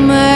my